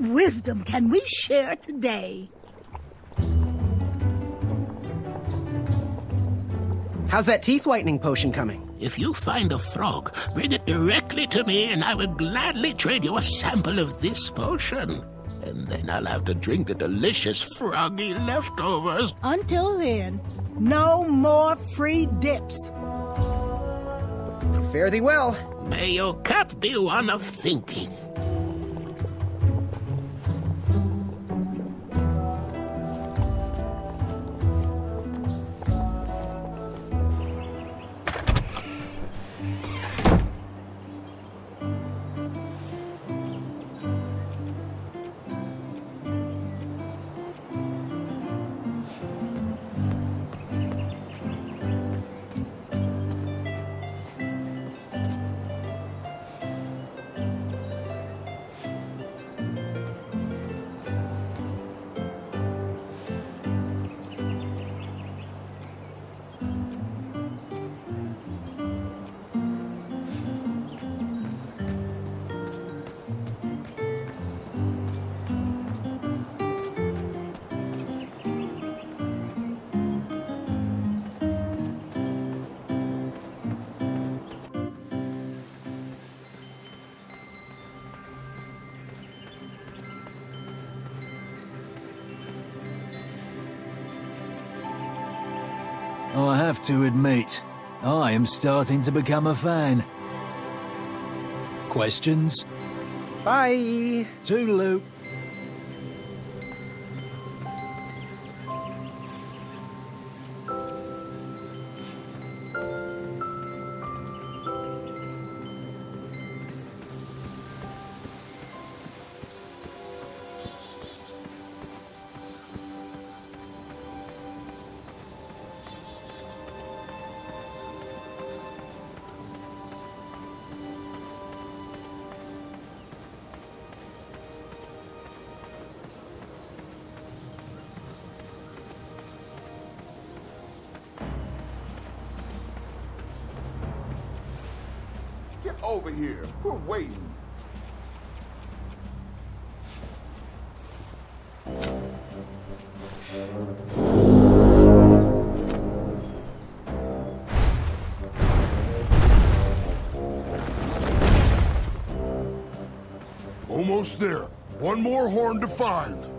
What wisdom can we share today? How's that teeth whitening potion coming? If you find a frog, bring it directly to me and I will gladly trade you a sample of this potion. And then I'll have to drink the delicious froggy leftovers. Until then, no more free dips. Fare thee well. May your cup be one of thinking. Oh, I have to admit, I am starting to become a fan. Questions? Bye. Toodaloo. Over here. We're waiting. Almost there. One more horn to find.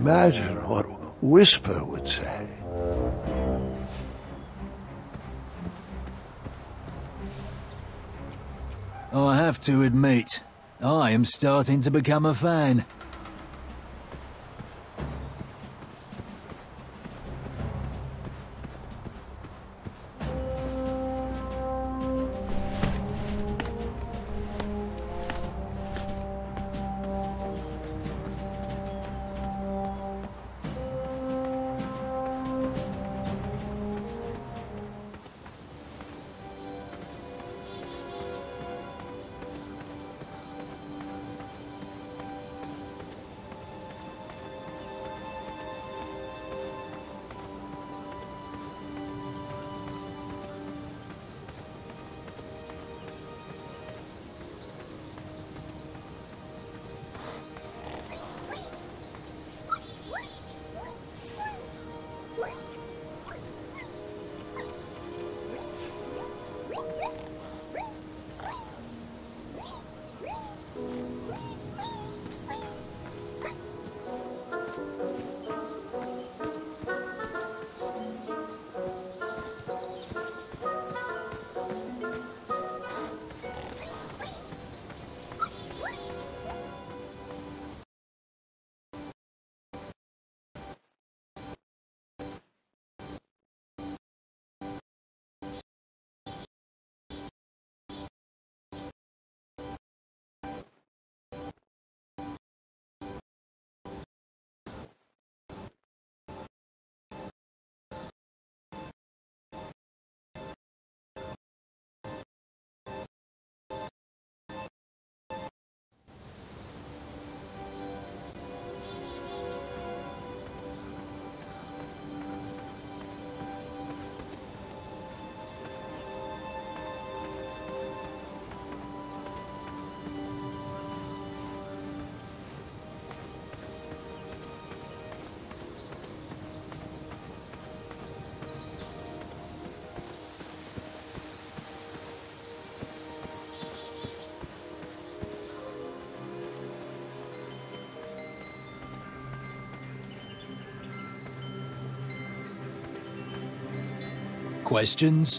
Imagine what Whisper would say. I have to admit, I am starting to become a fan. Questions.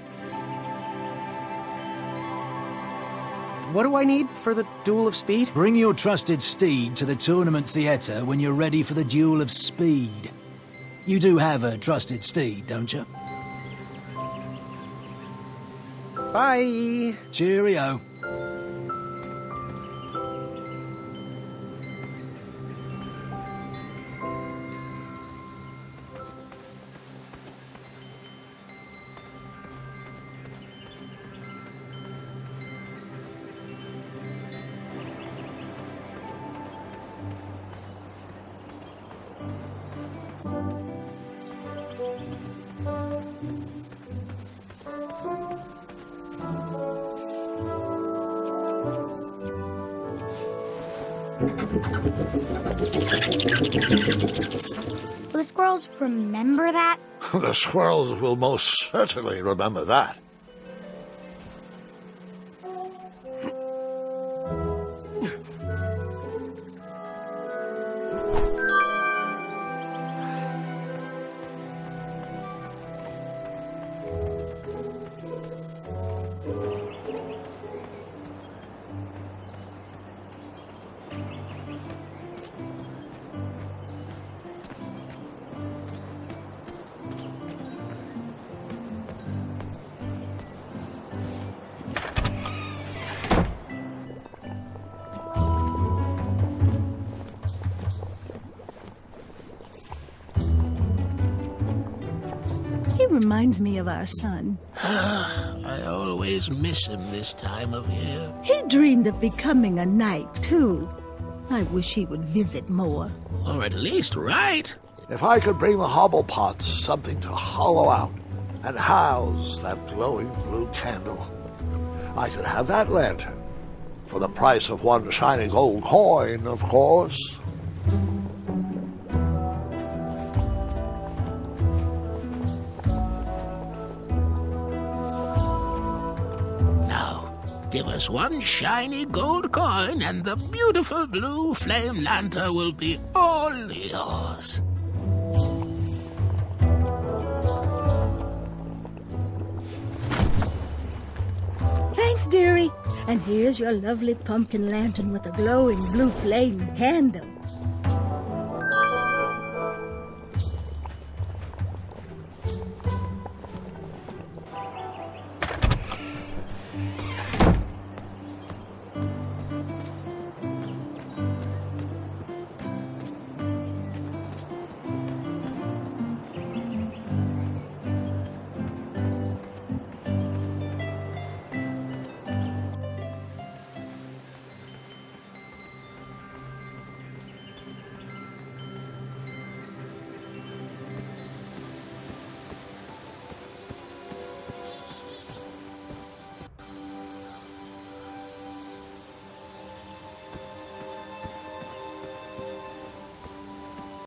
What do I need for the Duel of Speed? Bring your trusted steed to the tournament theatre when you're ready for the Duel of Speed. You do have a trusted steed, don't you? Bye. Cheerio. Will the squirrels remember that? the squirrels will most certainly remember that. Reminds me of our son. I always miss him this time of year. He dreamed of becoming a knight, too. I wish he would visit more. Or at least write. If I could bring the Hobblepots something to hollow out and house that glowing blue candle, I could have that lantern. For the price of one shiny gold coin, of course. Give us one shiny gold coin, and the beautiful blue flame lantern will be all yours. Thanks, dearie. And here's your lovely pumpkin lantern with a glowing blue flame candle.